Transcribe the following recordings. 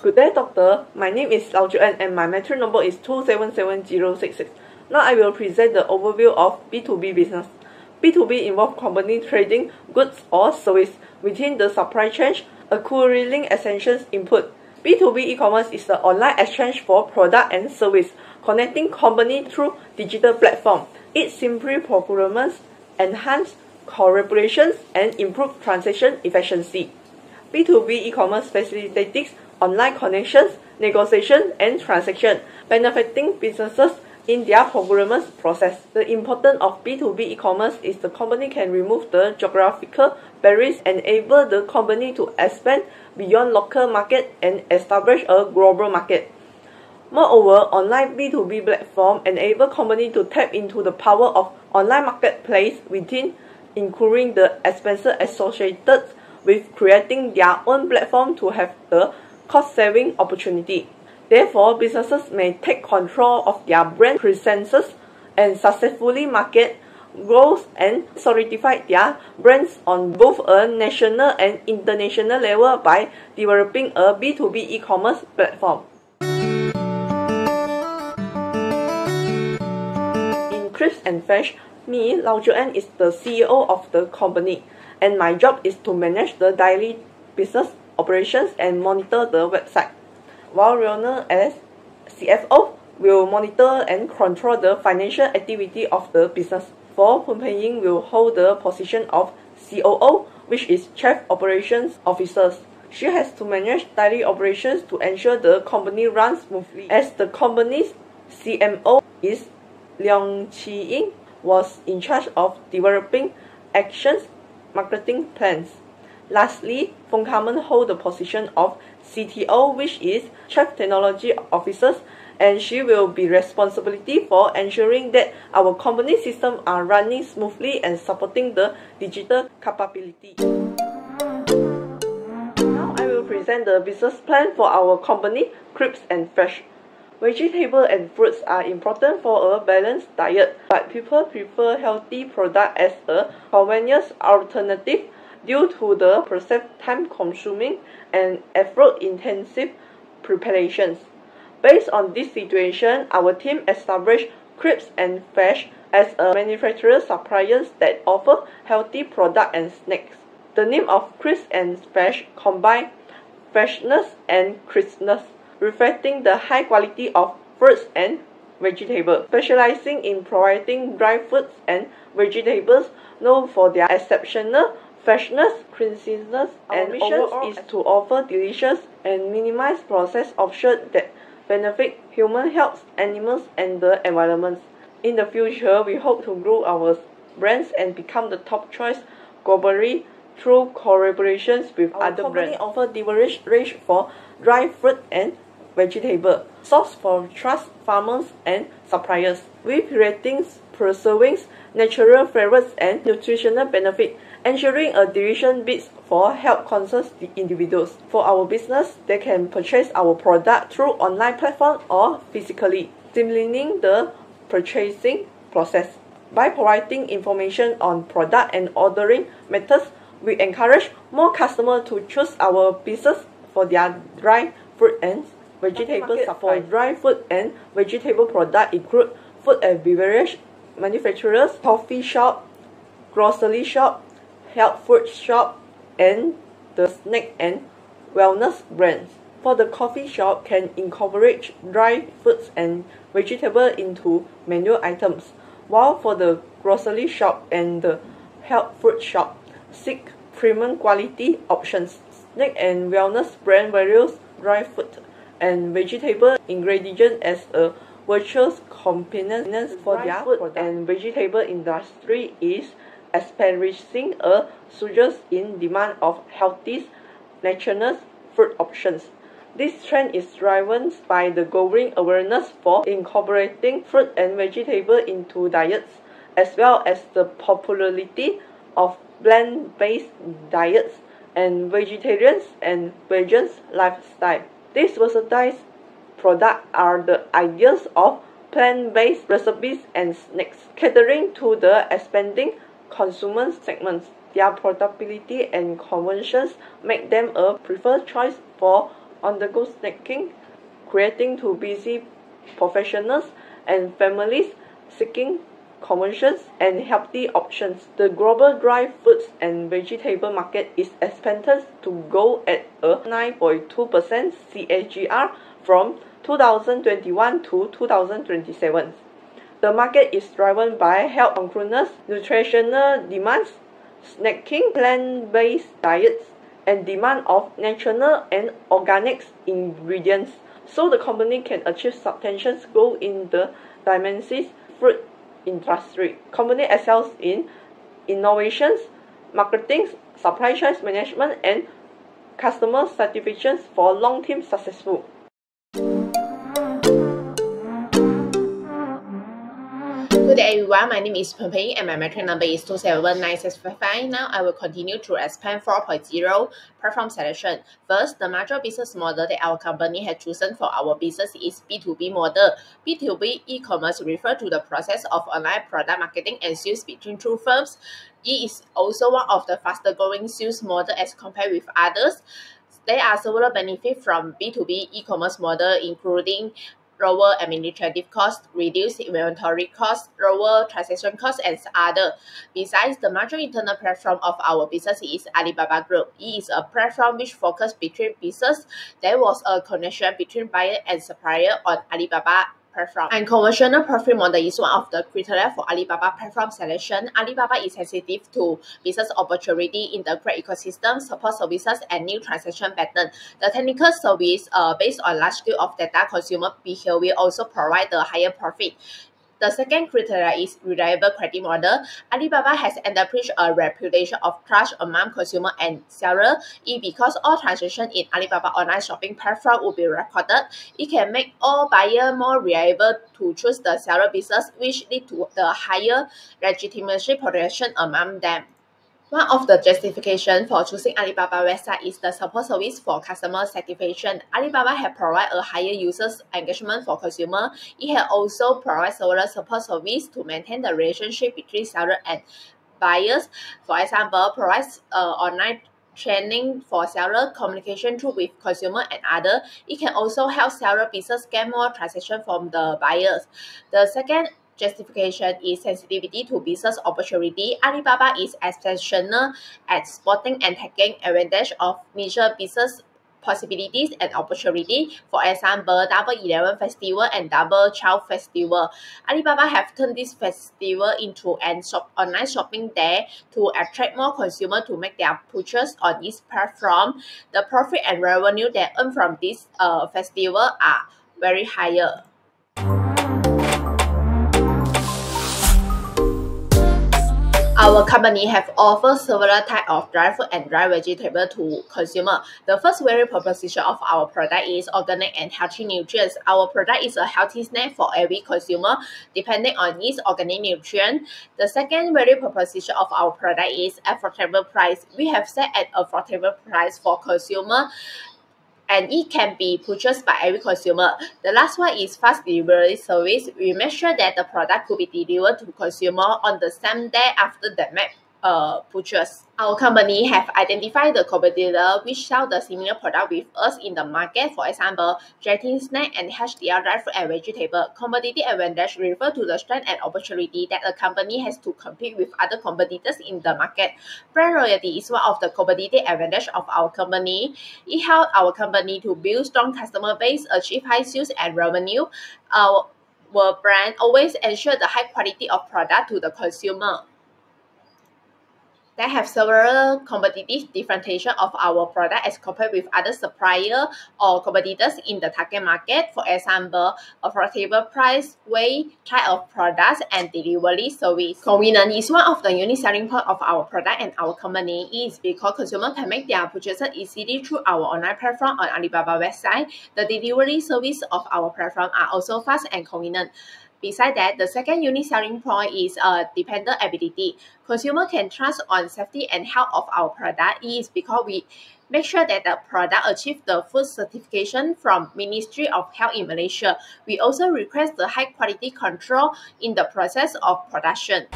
Good day, doctor. My name is Lao Juan and my metric number is 277066. Now I will present the overview of B2B business. B2B involves company trading goods or service within the supply chain, acquiring essential input. B2B e-commerce is the online exchange for product and service, connecting company through digital platform. It simply procurements, enhance collaborations, and improve transaction efficiency. B2B e-commerce facilitates online connections, negotiation, and transaction, benefiting businesses in their procurement process. The importance of B2B e-commerce is the company can remove the geographical barriers, and enable the company to expand beyond local market and establish a global market. Moreover, online B2B platform enable company to tap into the power of online marketplace within including the expenses associated with creating their own platform to have the cost-saving opportunity. Therefore, businesses may take control of their brand presences and successfully market, growth, and solidify their brands on both a national and international level by developing a B2B e-commerce platform. In Crisp and Fresh, me, Lao Juan, is the CEO of the company, and my job is to manage the daily business operations and monitor the website, while Leonel uh, as CFO will monitor and control the financial activity of the business. For Pei will hold the position of COO, which is Chief Operations Officer. She has to manage daily operations to ensure the company runs smoothly. As the company's CMO is Leong Chi Ying was in charge of developing actions marketing plans. Lastly, Fong Carmen hold the position of CTO, which is Chief Technology Officer, and she will be responsibility for ensuring that our company systems are running smoothly and supporting the digital capability. Now I will present the business plan for our company, Crisp and Fresh. Vegetable and fruits are important for a balanced diet, but people prefer healthy product as a convenient alternative due to the perceived time-consuming and effort-intensive preparations. Based on this situation, our team established Crisp and Fresh as a manufacturer suppliers that offer healthy product and snacks. The name of Crisp and Fresh combine freshness and crispness, reflecting the high quality of fruits and vegetables. Specializing in providing dry fruits and vegetables known for their exceptional freshness, crispness, and mission is to offer delicious and minimize processed options that benefit human health, animals, and the environment. In the future, we hope to grow our brands and become the top choice globally through collaborations with our other brands. Our offer diverse range for dry fruit and vegetable, source for trust farmers and suppliers, with ratings preserving natural flavors and nutritional benefit ensuring a division bids for health conscious individuals. For our business, they can purchase our product through online platform or physically, streamlining the purchasing process. By providing information on product and ordering methods, we encourage more customers to choose our business for their dry fruit and vegetable supply. For dry fruit and vegetable product include food and beverage manufacturers, coffee shop, grocery shop, health food shop, and the snack and wellness brands. For the coffee shop can incorporate dry fruits and vegetables into menu items, while for the grocery shop and the health food shop seek premium quality options. Snack and wellness brand values dry fruit and vegetable ingredients as a virtuous companion for their food and vegetable industry is experiencing a surge in demand of healthy, natural food options. This trend is driven by the growing awareness for incorporating fruit and vegetables into diets, as well as the popularity of plant-based diets and vegetarian and vegan lifestyle. These versatile products are the ideas of plant-based recipes and snacks, catering to the expanding consumer segments. Their portability and convenience make them a preferred choice for on-the-go snacking, creating to busy professionals and families seeking convenience and healthy options. The global dry fruits and vegetable market is expected to grow at a 9.2% CAGR from 2021 to 2027. The market is driven by health consciousness, nutritional demands, snacking, plant-based diets, and demand of natural and organic ingredients. So the company can achieve substantial growth in the dimensions fruit industry. Company excels in innovations, marketing, supply chain management, and customer satisfaction for long-term successful. Day everyone, my name is Peng Peng and my metric number is 2719655. Now I will continue to expand 4.0 platform selection. First, the major business model that our company has chosen for our business is B2B model. B2B e-commerce refers to the process of online product marketing and sales between two firms. It is also one of the faster growing sales model as compared with others. There are several benefits from B2B e-commerce model including lower administrative costs, reduced inventory costs, lower transaction costs, and other. Besides, the major internal platform of our business is Alibaba Group. It is a platform which focuses between business. There was a connection between buyer and supplier on Alibaba platform. And conventional profit model is one of the criteria for Alibaba platform selection. Alibaba is sensitive to business opportunity, integrate ecosystem, support services, and new transaction pattern. The technical service uh, based on large scale of data consumer behavior will also provide the higher profit. The second criteria is reliable credit model. Alibaba has established a reputation of trust among consumer and seller. It because all transactions in Alibaba online shopping platform will be recorded, it can make all buyers more reliable to choose the seller business, which lead to the higher legitimacy protection among them. One of the justification for choosing Alibaba website is the support service for customer satisfaction. Alibaba has provided a higher user engagement for consumer. It has also provided several support service to maintain the relationship between seller and buyers. For example, provides uh, online training for seller communication tool with consumer and other. It can also help seller business get more transaction from the buyers. The second justification is sensitivity to business opportunity. Alibaba is exceptional at spotting and taking advantage of major business possibilities and opportunity. For example, Double 11 Festival and Double 12 Festival. Alibaba have turned this festival into an shop, online shopping day to attract more consumers to make their purchase on this platform. The profit and revenue they earn from this uh, festival are very higher. Our company have offered several types of dry food and dry vegetable to consumer. The first value proposition of our product is organic and healthy nutrients. Our product is a healthy snack for every consumer, depending on its organic nutrient. The second value proposition of our product is affordable price. We have set an affordable price for consumer and it can be purchased by every consumer. The last one is fast delivery service. We make sure that the product could be delivered to consumer on the same day after the map uh, purchase. Our company have identified the competitor which sell the similar product with us in the market. For example, Jetting Snack and HDR Dry Fruit and Vegetable. Competitive advantage refer to the strength and opportunity that a company has to compete with other competitors in the market. Brand loyalty is one of the competitive advantage of our company. It helps our company to build strong customer base, achieve high sales and revenue. Our, our brand always ensure the high quality of product to the consumer. They have several competitive differentiation of our product as compared with other supplier or competitors in the target market. For example, affordable price, weight, type of products, and delivery service. Convenience is one of the unique selling point of our product and our company. is because consumers can make their purchases easily through our online platform on Alibaba website. The delivery service of our platform are also fast and convenient. Besides that, the second unique selling point is uh, dependability. Consumer can trust on safety and health of our product. is because we Make sure that the product achieves the food certification from Ministry of Health in Malaysia. We also request the high quality control in the process of production.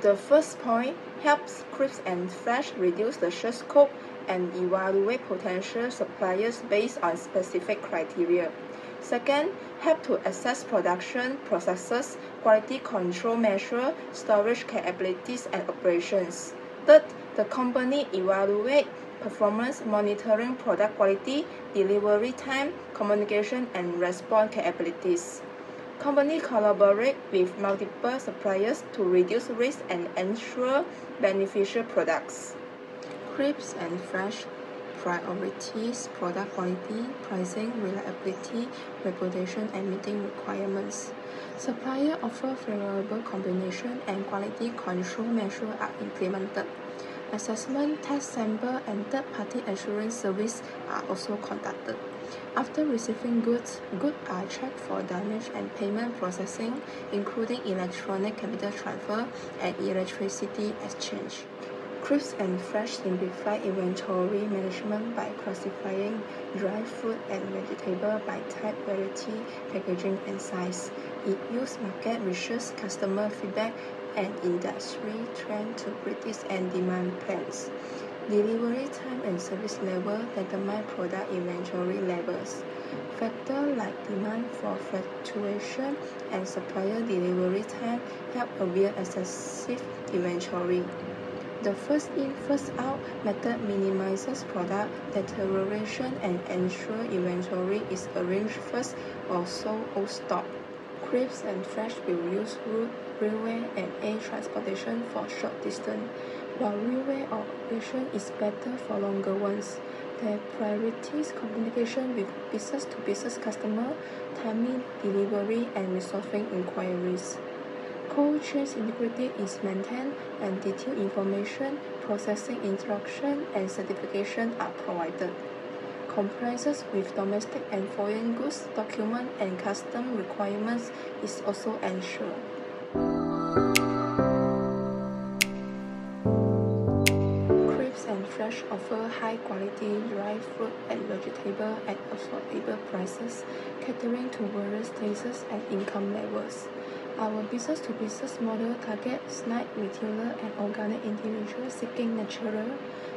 The first point helps Crisp and Fresh reduce the share scope and evaluate potential suppliers based on specific criteria. Second, help to assess production processes, quality control measures, storage capabilities, and operations. Third, the company evaluate performance monitoring product quality, delivery time, communication, and response capabilities. Company collaborate with multiple suppliers to reduce risk and ensure beneficial products. Crisp and Fresh priorities product quality, pricing, reliability, reputation, and meeting requirements. Supplier offer favorable combination and quality control measures are implemented. Assessment, test sample, and third-party assurance service are also conducted. After receiving goods, goods are checked for damage and payment processing, including electronic capital transfer and electricity exchange. Crisp and Fresh simplify inventory management by classifying dry fruit and vegetable by type, variety, packaging, and size. It uses market research, customer feedback, and industry trend to predict and demand plans. Delivery time and service level determine product inventory levels. Factors like demand for fluctuation and supplier delivery time help avoid excessive inventory. The first in, first out method minimizes product deterioration and ensures inventory is arranged first or sold old stock. Crisp and Fresh will use road, railway, and air transportation for short distance, while railway operation is better for longer ones. Their priorities communication with business-to-business customer, timely delivery, and resolving inquiries. Cold chain integrity is maintained and detailed information, processing instruction, and certification are provided. Compliance with domestic and foreign goods, document, and custom requirements is also ensured. Crisp and Fresh offer high quality dry fruit and vegetable at affordable prices, catering to various tastes and income levels. Our business-to-business model targets snack retailer and organic individuals seeking natural,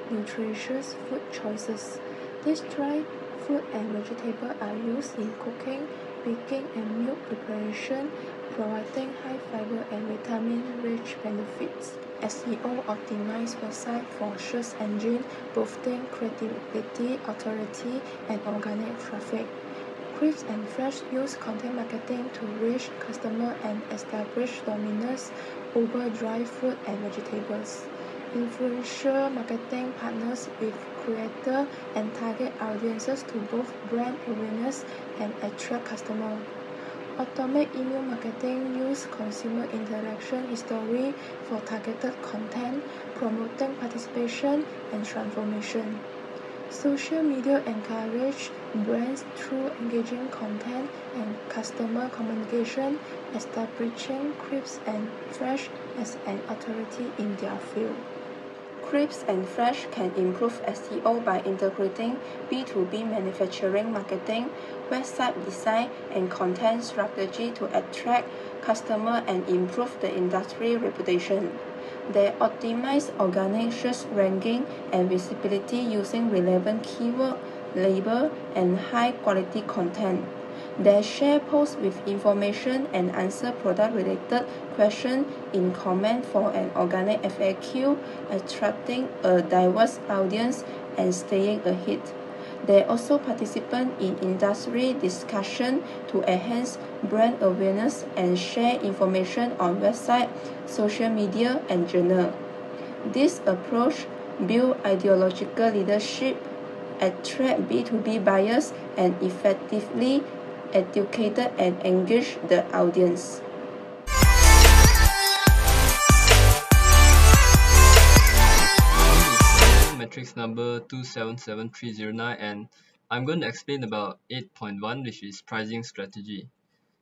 nutritious food choices. These dried fruit and vegetables are used in cooking, baking, and milk preparation, providing high fiber and vitamin-rich benefits. SEO optimized website for search engine, boosting credibility, authority, and organic traffic. Crisp and Fresh use content marketing to reach customers and establish dominance over dry fruit and vegetables. Influential marketing partners with creators and target audiences to both brand awareness and attract customers. Automate email marketing use consumer interaction history for targeted content, promoting participation and transformation. Social media encourage brands through engaging content and customer communication, establishing Crisp and Fresh as an authority in their field. Crisp and Fresh can improve SEO by integrating B2B manufacturing marketing, website design, and content strategy to attract customer and improve the industry reputation. They optimize organic search ranking and visibility using relevant keyword, label, and high-quality content. They share posts with information and answer product-related questions in comment for an organic FAQ, attracting a diverse audience and staying ahead. They also participate in industry discussion to enhance brand awareness and share information on website, social media, and journal. This approach builds ideological leadership, attract B2B buyers, and effectively educate and engage the audience. Matrix number 277309 and I'm going to explain about 8.1 which is pricing strategy.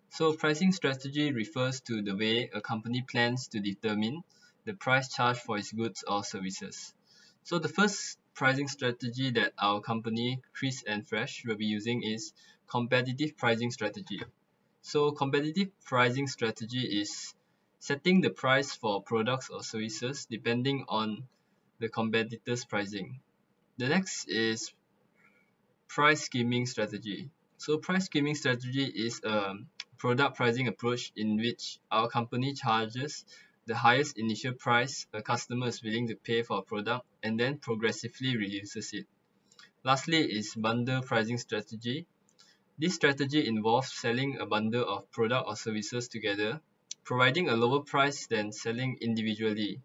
So pricing strategy refers to the way a company plans to determine the price charged for its goods or services. So the first pricing strategy that our company, Crisp and Fresh, will be using is competitive pricing strategy. So competitive pricing strategy is setting the price for products or services depending on the competitor's pricing. The next is price skimming strategy. So price skimming strategy is a product pricing approach in which our company charges the highest initial price a customer is willing to pay for a product and then progressively reduces it. Lastly is bundle pricing strategy. This strategy involves selling a bundle of product or services together, providing a lower price than selling individually.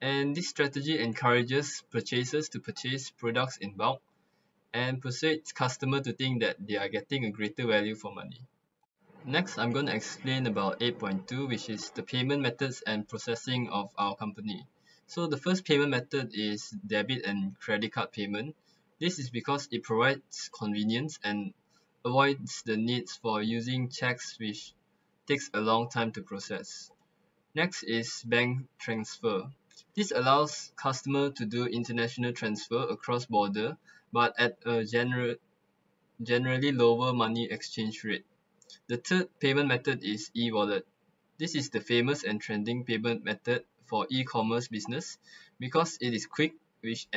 And this strategy encourages purchasers to purchase products in bulk and persuades customers to think that they are getting a greater value for money. Next, I'm going to explain about 8.2 which is the payment methods and processing of our company. So the first payment method is debit and credit card payment. This is because it provides convenience and avoids the needs for using checks which takes a long time to process. Next is bank transfer. This allows customer to do international transfer across border but at a general generally lower money exchange rate. The third payment method is e-wallet. This is the famous and trending payment method for e-commerce business because it is quick which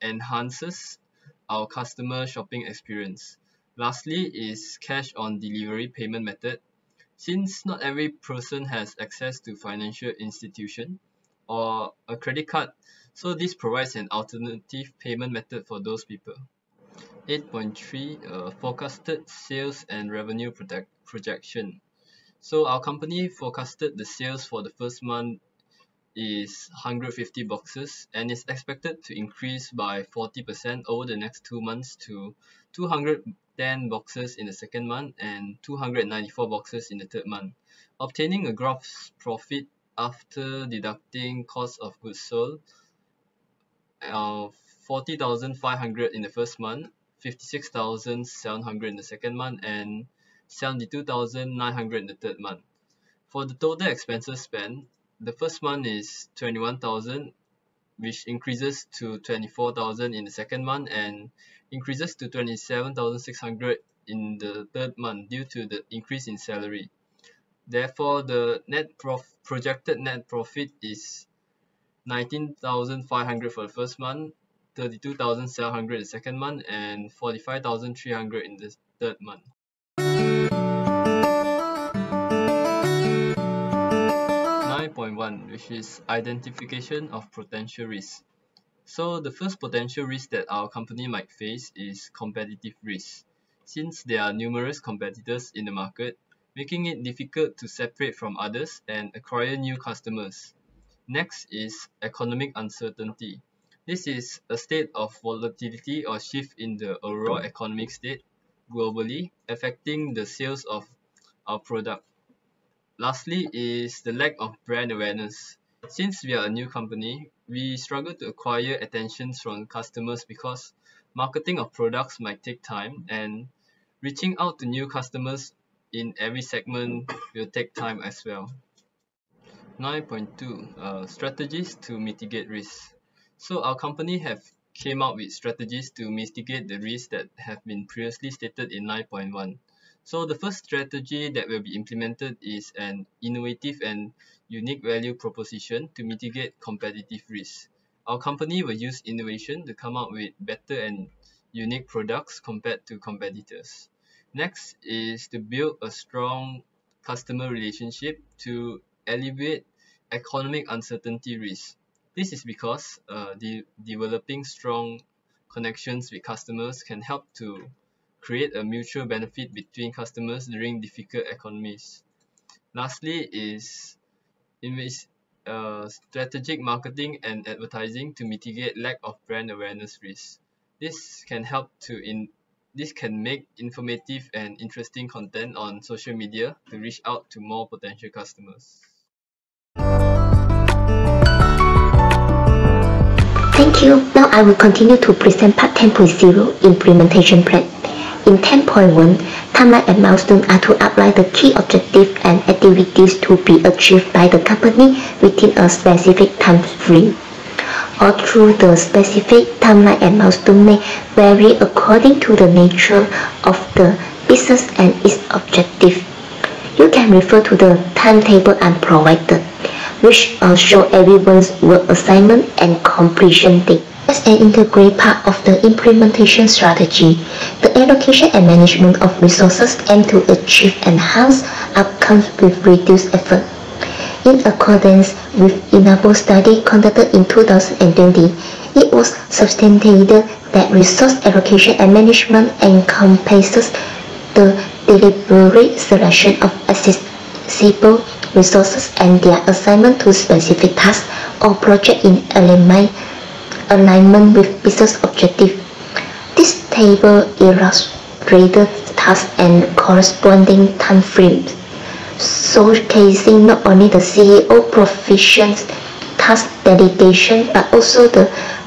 enhances our customer shopping experience. Lastly is cash on delivery payment method. Since not every person has access to financial institution or a credit card, so this provides an alternative payment method for those people. 8.3 uh, forecasted sales and revenue project projection. So our company forecasted the sales for the first month is 150 boxes and is expected to increase by 40% over the next two months to 210 boxes in the second month and 294 boxes in the third month. Obtaining a gross profit after deducting cost of goods sold uh, of 40,500 in the first month 56,700 in the second month and 72,900 in the third month. For the total expenses spent, the first month is 21,000 which increases to 24,000 in the second month and increases to 27,600 in the third month due to the increase in salary. Therefore, the net prof projected net profit is 19,500 for the first month, 32,700 in the second month and 45,300 in the third month. Nine point one, which is identification of potential risks. So the first potential risk that our company might face is competitive risk. Since there are numerous competitors in the market, making it difficult to separate from others and acquire new customers. Next is economic uncertainty. This is a state of volatility or shift in the overall economic state globally, affecting the sales of our product. Lastly is the lack of brand awareness. Since we are a new company, we struggle to acquire attention from customers because marketing of products might take time and reaching out to new customers in every segment will take time as well. 9.2 uh, Strategies to mitigate risk. So our company have came up with strategies to mitigate the risks that have been previously stated in 9.1. So the first strategy that will be implemented is an innovative and unique value proposition to mitigate competitive risks. Our company will use innovation to come up with better and unique products compared to competitors. Next is to build a strong customer relationship to alleviate economic uncertainty risk. This is because uh, the developing strong connections with customers can help to create a mutual benefit between customers during difficult economies. Lastly is invest, uh, strategic marketing and advertising to mitigate lack of brand awareness risk. This can help to in this can make informative and interesting content on social media to reach out to more potential customers. Thank you. Now I will continue to present Part 10.0 Implementation Plan. In 10.1, timeline and milestone are to outline the key objectives and activities to be achieved by the company within a specific time frame. Although the specific timeline and milestone may vary according to the nature of the business and its objective. You can refer to the timetable I'm provided, which will show everyone's work assignment and completion date. As an integral part of the implementation strategy, the allocation and management of resources aim to achieve enhanced outcomes with reduced effort. In accordance with INABO study conducted in 2020, it was substantiated that resource allocation and management encompasses the deliberate selection of accessible resources and their assignment to specific tasks or projects in alignment alignment with business objective. This table illustrated tasks and corresponding time frames, showcasing not only the CEO proficient task delegation but also the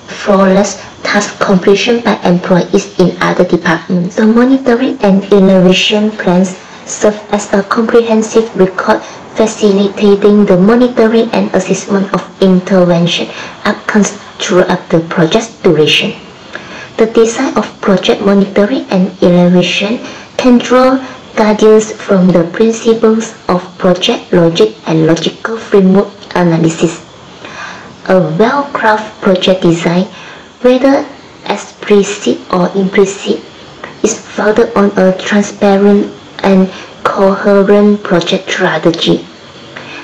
flawless task completion by employees in other departments. The monitoring and evaluation plans serve as a comprehensive record facilitating the monitoring and assessment of intervention outcomes throughout the project's duration. The design of project monitoring and evaluation can draw guidance from the principles of project logic and logical framework analysis. A well-crafted project design, whether explicit or implicit, is founded on a transparent and coherent project strategy.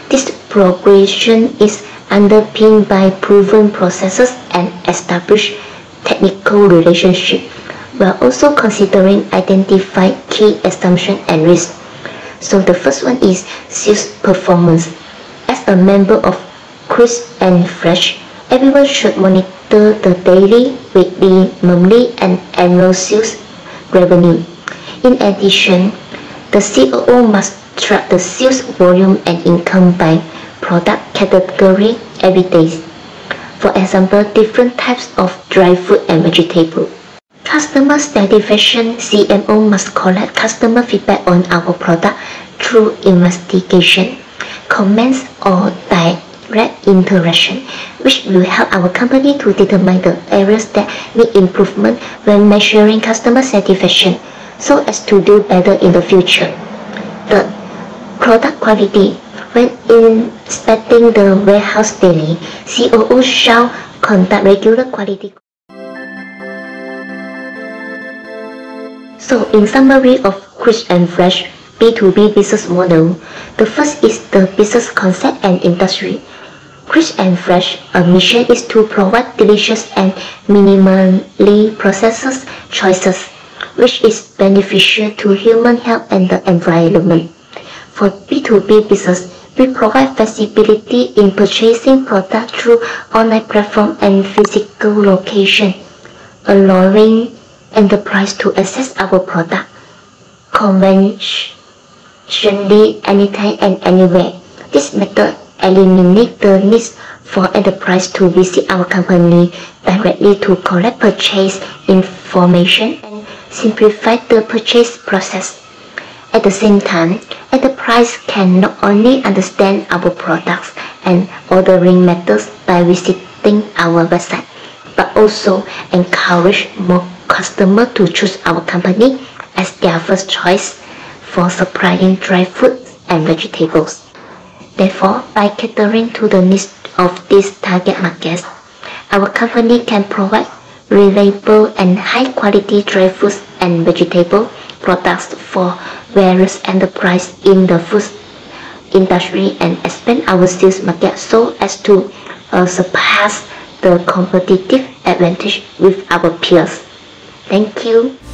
This progression is underpinned by proven processes and established technical relationships, while also considering identified key assumptions and risks. So the first one is sales performance. As a member of Crisp and Fresh, everyone should monitor the daily, weekly, monthly, and annual sales revenue. In addition, the COO must track the sales volume and income by product category every day. For example, different types of dry food and vegetable. Customer satisfaction CMO must collect customer feedback on our product through investigation, comments or direct interaction, which will help our company to determine the areas that need improvement when measuring customer satisfaction so as to do better in the future. Third, product quality when inspecting the warehouse daily, COO shall conduct regular quality. So in summary of Crisp and Fresh B2B business model, the first is the business concept and industry. Crisp and Fresh, a mission is to provide delicious and minimally processed choices, which is beneficial to human health and the environment. For B2B business, we provide flexibility in purchasing products through online platform and physical location, allowing enterprise to access our product conventionally anytime and anywhere. This method eliminates the need for enterprise to visit our company directly to collect purchase information and simplify the purchase process. At the same time, enterprise can not only understand our products and ordering methods by visiting our website, but also encourage more customers to choose our company as their first choice for supplying dry fruits and vegetables. Therefore, by catering to the needs of these target markets, our company can provide reliable and high quality dry fruits and vegetable products for various enterprises in the food industry and expand our sales market so as to uh, surpass the competitive advantage with our peers. Thank you.